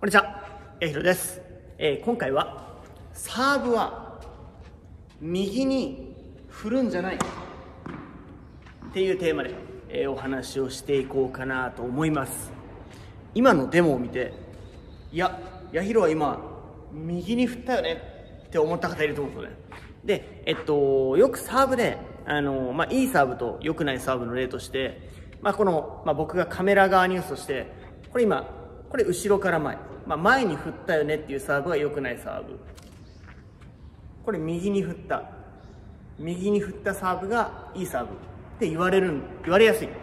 こんにちは、えひろです、えー今回はサーブは右に振るんじゃない。っていうテーマで、えーお話をしていこうかなと思います。今のデモを見ていやヤヒロは今右に振ったよね。って思った方いると思うんですよね。でえっとよくサーブであの、まあ、いいサーブと良くないサーブの例として、まあ、この、まあ、僕がカメラ側に打つとしてこれ今これ後ろから前、まあ、前に振ったよねっていうサーブが良くないサーブ。これ右に振った。右に振ったサーブがいいサーブ。って言われる言われやすい、ま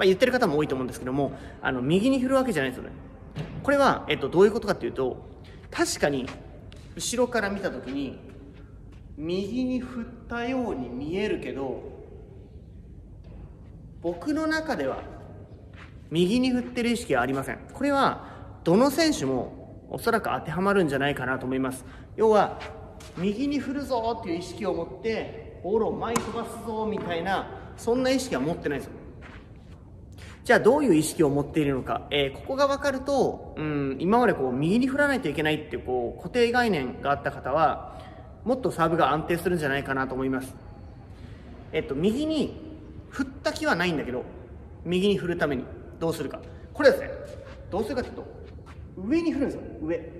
あ、言ってる方も多いと思うんですけどもあの右に振るわけじゃないですよね。これは、えっと、どういうことかっていうと確かに後ろから見た時に右に振ったように見えるけど僕の中では右に振ってる意識はありません。これはどの選手もおそらく当てはまるんじゃないかなと思います。要は右に振るぞっていう意識を持ってボールを前に飛ばすぞみたいなそんな意識は持ってないんですよ。じゃあどういう意識を持っているのか、えーここが分かると、うん、今までこう右に振らないといけないっていうこう固定概念があった方はもっとサーブが安定するんじゃないかなと思います。えっと右に振った気はないんだけど右に振るために。どうするか。これですねどうするかというと上に振るんですよ。上。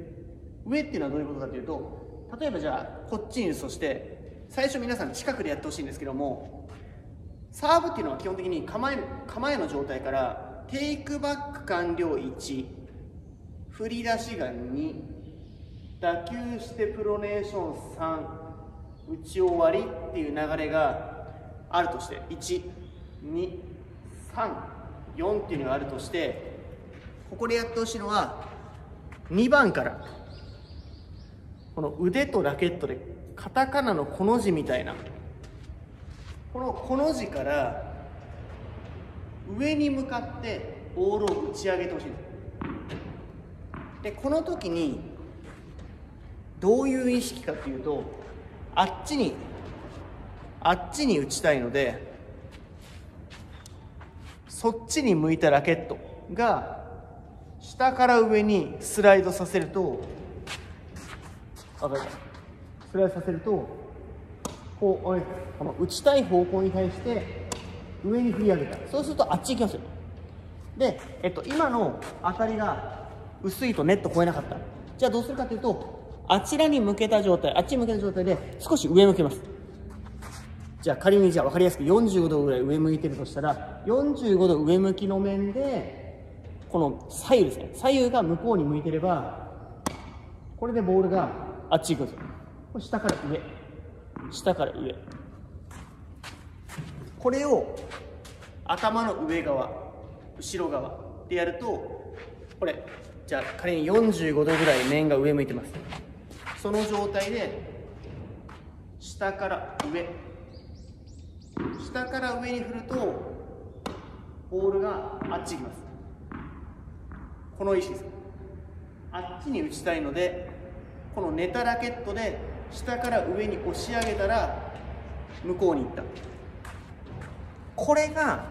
上っていうのはどういうことかというと例えばじゃあこっちにそして最初皆さん近くでやってほしいんですけどもサーブっていうのは基本的に構え構えの状態からテイクバック完了1振り出しが2打球してプロネーション3打ち終わりっていう流れがあるとして123 4っていうのがあるとしてここでやってほしいのは2番から。この腕とラケットでカタカナのこの字みたいな。このこの字から上に向かってボールを打ち上げてほしいですでこの時にどういう意識かっていうとあっちにあっちに打ちたいのでそっちに向いたラケットが下から上にスライドさせるとスライドさせるとこうこの打ちたい方向に対して上に振り上げた。そうするとあっち行きますよ。で、えっと、今の当たりが薄いとネット越えなかった。じゃあどうするかというとあちらに向けた状態あっちに向けた状態で少し上向けます。じゃあ仮にじゃあ分かりやすく45度ぐらい上向いてるとしたら45度上向きの面でこの左右ですね。左右が向こうに向いてればこれでボールがあっち行くんですよ。下から上。下から上。これを頭の上側後ろ側でやるとこれじゃあ仮に45度ぐらい面が上向いてます。その状態で下から上。下から上に振るとボールがあっち行きます。この意識です。あっちに打ちたいのでこの寝たラケットで下から上に押し上げたら向こうに行った。これが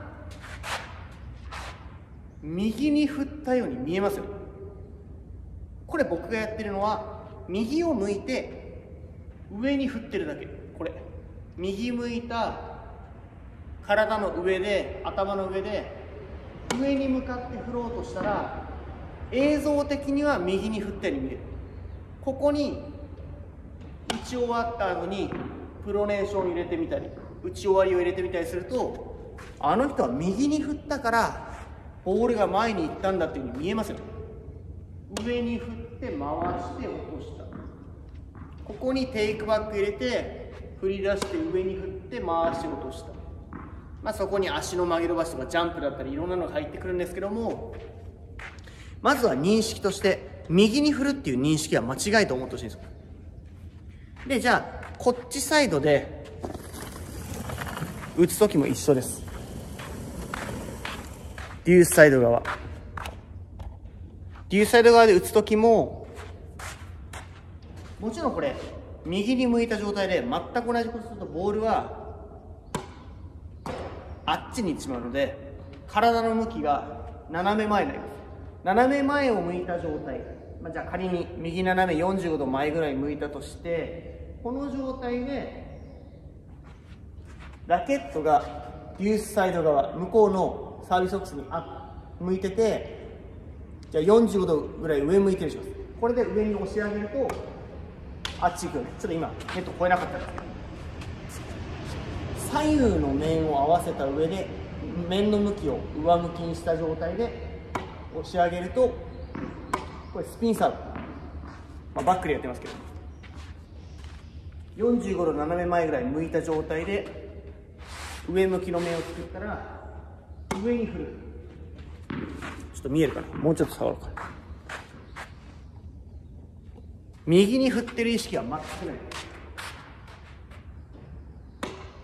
右に振ったように見えますよ。これ僕がやってるのは右を向いて上に振ってるだけ。これ。右向いた体の上で頭の上で上に向かって振ろうとしたら映像的には右に振ったように見える。ここに打ち終わった後にプロネーション入れてみたり打ち終わりを入れてみたりするとあの人は右に振ったからボールが前に行ったんだっていうふうに見えますよ上に振って回して落とした。ここにテイクバック入れて振り出して上に振って回して落とした。まあそこに足の曲げ伸ばしとかジャンプだったりいろんなのが入ってくるんですけどもまずは認識として右に振るっていう認識は間違いと思ってほしいんですよ。でじゃあこっちサイドで打つ時も一緒です。デュースサイド側。デュースサイド側で打つ時ももちろんこれ右に向いた状態で全く同じことするとボールはあっちに行ってしまうので体の向きが斜め前になります。斜め前を向いた状態。まあ、じゃあ仮に右斜め45度前ぐらい向いたとしてこの状態でラケットがデュースサイド側向こうのサービスオックスにあ向いててじゃあ45度ぐらい上向いてるしますこれで上に押し上げるとあっち行くよね。ちょっと今ネット超えなかったですけど。左右の面を合わせた上で面の向きを上向きにした状態で押し上げるとこれスピンサーブ、まあ、バックでやってますけど。45度斜め前ぐらい向いた状態で上向きの面を作ったら上に振る。ちょっと見えるかな？もうちょっと下がるか。な右に振ってる意識は全くない。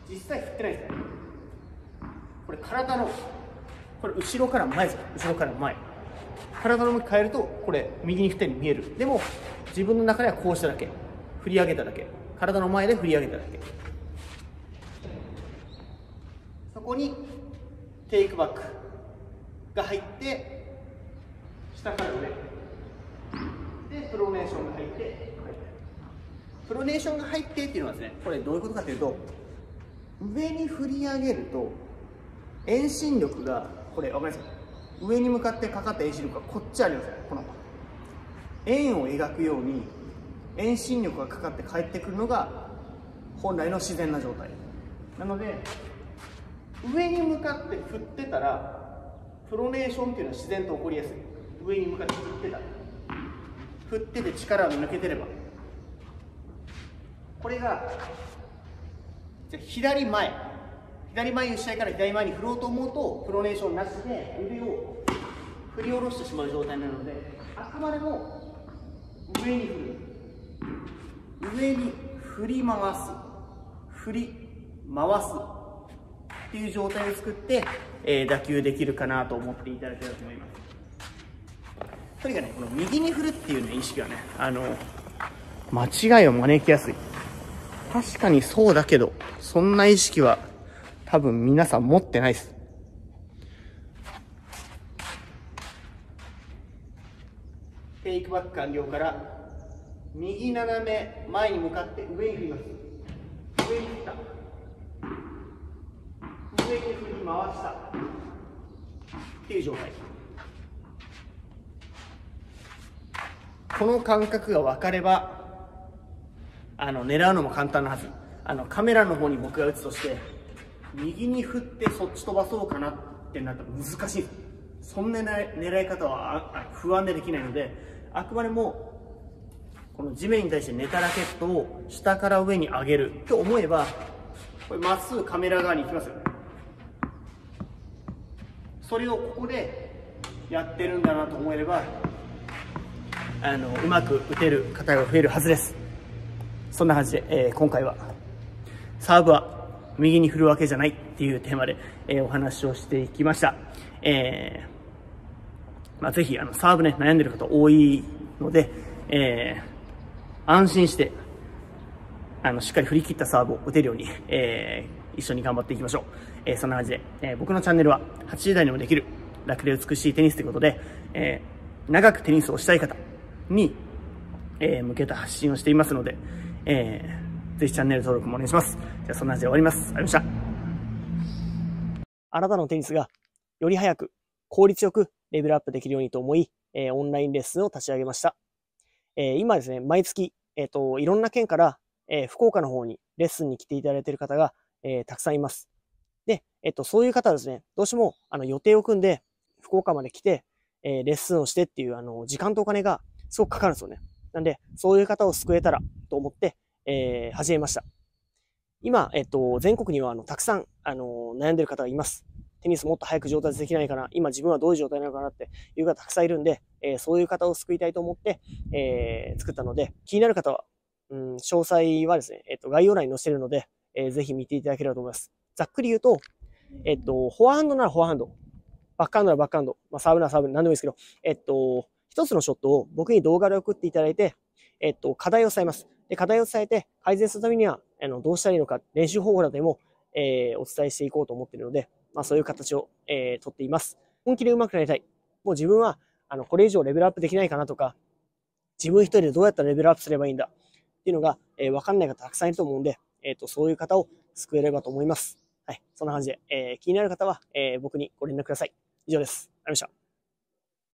実際振ってないですね。これ体のこれ後ろから前です。後ろから前。体の向き変えるとこれ右に振ったように見える。でも自分の中ではこうしただけ。振り上げただけ。体の前で振り上げただけ。そこにテイクバックが入って下から上。でプロネーションが入って。プロネーションが入ってっていうのはですねこれどういうことかというと上に振り上げると遠心力がこれ分かります？か上に向かってかかった遠心力がこっちありますこの円を描くように遠心力がかかって帰ってくるのが本来の自然な状態。なので上に向かって振ってたらプロネーションっていうのは自然と起こりやすい。上に向かって振ってた振ってて力を抜けてれば。これがじゃ左前。左前にしたいから左前に振ろうと思うとプロネーションなしで腕を振り下ろしてしまう状態なのであくまでも上に振る。上に振り回す。振り回す。っていう状態を作って、えー、打球できるかなと思っていただければと思います。とにかくねこの右に振るっていう、ね、意識はねあの間違いを招きやすい。確かにそうだけどそんな意識は多分皆さん持ってないです。テイクバック完了から右斜め前に向かって上に振ります。上に振った。上に振り回した。っていう状態。この感覚が分かればあの狙うのも簡単なはず。あのカメラの方に僕が打つとして右に振ってそっち飛ばそうかなってなったら難しい。そんな狙い方は不安でできないのであくまでもこの地面に対して寝たラケットを下から上に上げる。と思えばこれまっすぐカメラ側に行きますよ。ねそれをここでやってるんだなと思えればあのうまく打てる方が増えるはずです。そんな感じで、えー、今回はサーブは右に振るわけじゃないっていうテーマで、えー、お話をしていきました。えー、まあ、ぜひあのサーブね、悩んでる方多いので、えー、安心して、あの、しっかり振り切ったサーブを打てるように、えー、一緒に頑張っていきましょう。えー、そんな感じで、えー、僕のチャンネルは8時台にもできる楽で美しいテニスということで、えー、長くテニスをしたい方に、えー、向けた発信をしていますので、えー、ぜひチャンネル登録もお願いします。じゃあそんな感じで終わります。ありがとうございました。あなたのテニスがより早く効率よくレベルアップできるようにと思い、えー、オンラインレッスンを立ち上げました。えー、今ですね、毎月、えっ、ー、と、いろんな県から、え、福岡の方にレッスンに来ていただいている方が、え、たくさんいます。で、えっ、と、そういう方はですね、どうしても、あの、予定を組んで、福岡まで来て、え、レッスンをしてっていう、あの、時間とお金がすごくかかるんですよね。なんで、そういう方を救えたらと思って、えー、始めました。今、えっと、全国にはあのたくさんあの悩んでる方がいます。テニスもっと早く上達できないかな、今自分はどういう状態なのかなっていう方たくさんいるんで、えー、そういう方を救いたいと思って、えー、作ったので、気になる方は、うん、詳細はですね、えっと、概要欄に載せてるので、えー、ぜひ見ていただければと思います。ざっくり言うと、えっと、フォアハンドならフォアハンド、バックハンドならバックハンド、まあ、サーブならサーブ、なんでもいいですけど、えっと、一つのショットを僕に動画で送っていただいて、えっと、課題を伝えます。で、課題を伝えて改善するためには、あの、どうしたらいいのか、練習方法などでも、えー、お伝えしていこうと思っているので、まあそういう形を、えー、とっています。本気で上手くなりたい。もう自分は、あの、これ以上レベルアップできないかなとか、自分一人でどうやったらレベルアップすればいいんだっていうのが、えー、わかんない方たくさんいると思うんで、えっ、ー、と、そういう方を救えればと思います。はい。そんな感じで、えー、気になる方は、えー、僕にご連絡ください。以上です。ありがとうございました。